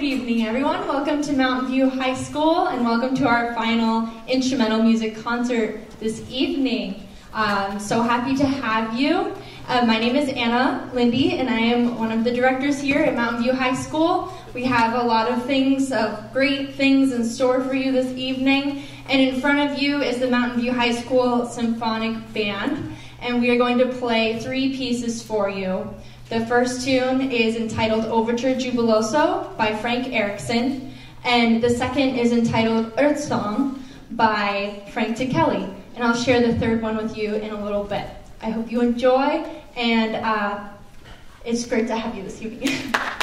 Good evening, everyone. Welcome to Mountain View High School and welcome to our final instrumental music concert this evening. Um, so happy to have you. Uh, my name is Anna Linde and I am one of the directors here at Mountain View High School. We have a lot of things, of great things in store for you this evening. And in front of you is the Mountain View High School Symphonic Band. And we are going to play three pieces for you. The first tune is entitled Overture Jubiloso by Frank Erickson, and the second is entitled Earth Song by Frank Ticheli. And I'll share the third one with you in a little bit. I hope you enjoy, and uh, it's great to have you this evening.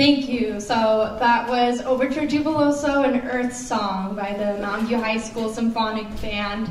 Thank you. So that was Overture Jubiloso and Earth Song by the Mountain View High School Symphonic Band.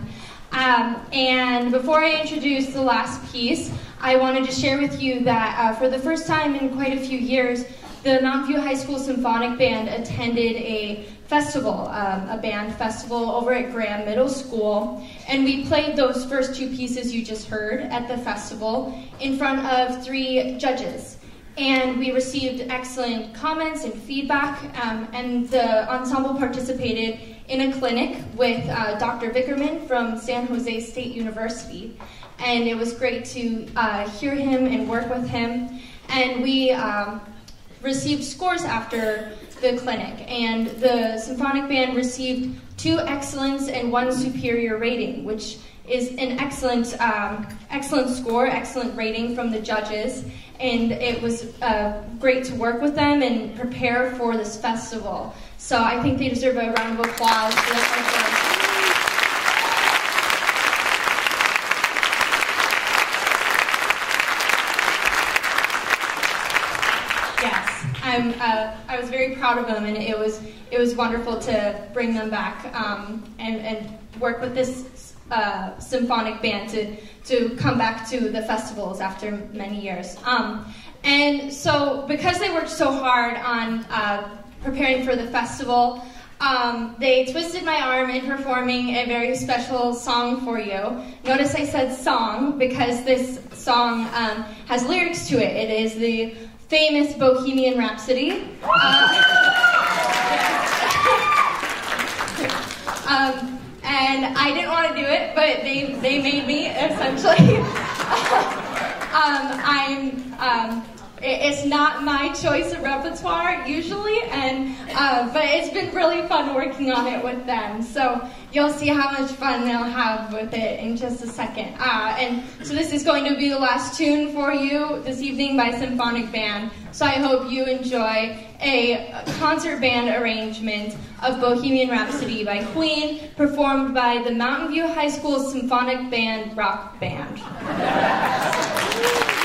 Um, and before I introduce the last piece, I wanted to share with you that uh, for the first time in quite a few years, the Mountain View High School Symphonic Band attended a festival, um, a band festival over at Graham Middle School. And we played those first two pieces you just heard at the festival in front of three judges. And we received excellent comments and feedback, um, and the ensemble participated in a clinic with uh, Dr. Vickerman from San Jose State University. And it was great to uh, hear him and work with him. And we um, received scores after the clinic, and the symphonic band received two excellence and one superior rating, which is an excellent, um, excellent score, excellent rating from the judges, and it was uh, great to work with them and prepare for this festival. So I think they deserve a round of applause for I'm, uh, I was very proud of them, and it was it was wonderful to bring them back um, and, and work with this symphonic band to to come back to the festivals after many years. Um, and so, because they worked so hard on uh, preparing for the festival, um, they twisted my arm in performing a very special song for you. Notice I said song because this song um, has lyrics to it. It is the famous Bohemian Rhapsody. Uh, um, and I didn't want to do it, but they, they made me, essentially. um, I'm, um, it's not my choice of repertoire usually, and uh, but it's been really fun working on it with them. So you'll see how much fun they'll have with it in just a second. Uh, and so this is going to be the last tune for you this evening by Symphonic Band. So I hope you enjoy a concert band arrangement of Bohemian Rhapsody by Queen, performed by the Mountain View High School Symphonic Band Rock Band.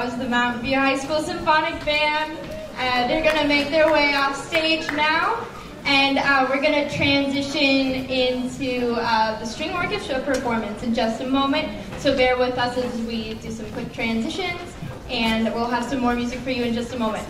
That was the Mountain View High School Symphonic Band. Uh, they're going to make their way off stage now, and uh, we're going to transition into uh, the string orchestra performance in just a moment. So bear with us as we do some quick transitions, and we'll have some more music for you in just a moment.